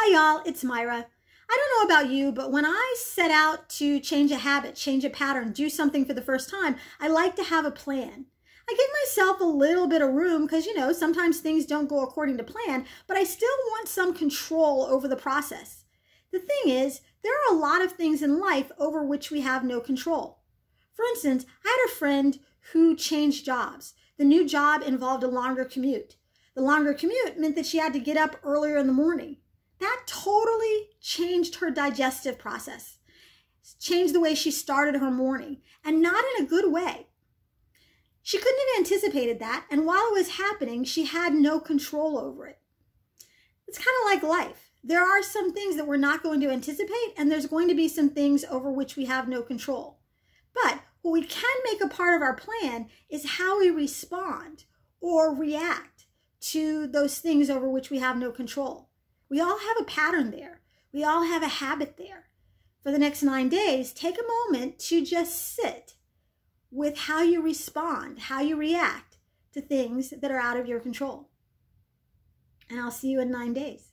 Hi, y'all. It's Myra. I don't know about you, but when I set out to change a habit, change a pattern, do something for the first time, I like to have a plan. I give myself a little bit of room because, you know, sometimes things don't go according to plan, but I still want some control over the process. The thing is, there are a lot of things in life over which we have no control. For instance, I had a friend who changed jobs. The new job involved a longer commute. The longer commute meant that she had to get up earlier in the morning. Totally changed her digestive process, changed the way she started her morning, and not in a good way. She couldn't have anticipated that, and while it was happening, she had no control over it. It's kind of like life. There are some things that we're not going to anticipate, and there's going to be some things over which we have no control. But what we can make a part of our plan is how we respond or react to those things over which we have no control. We all have a pattern there. We all have a habit there. For the next nine days, take a moment to just sit with how you respond, how you react to things that are out of your control. And I'll see you in nine days.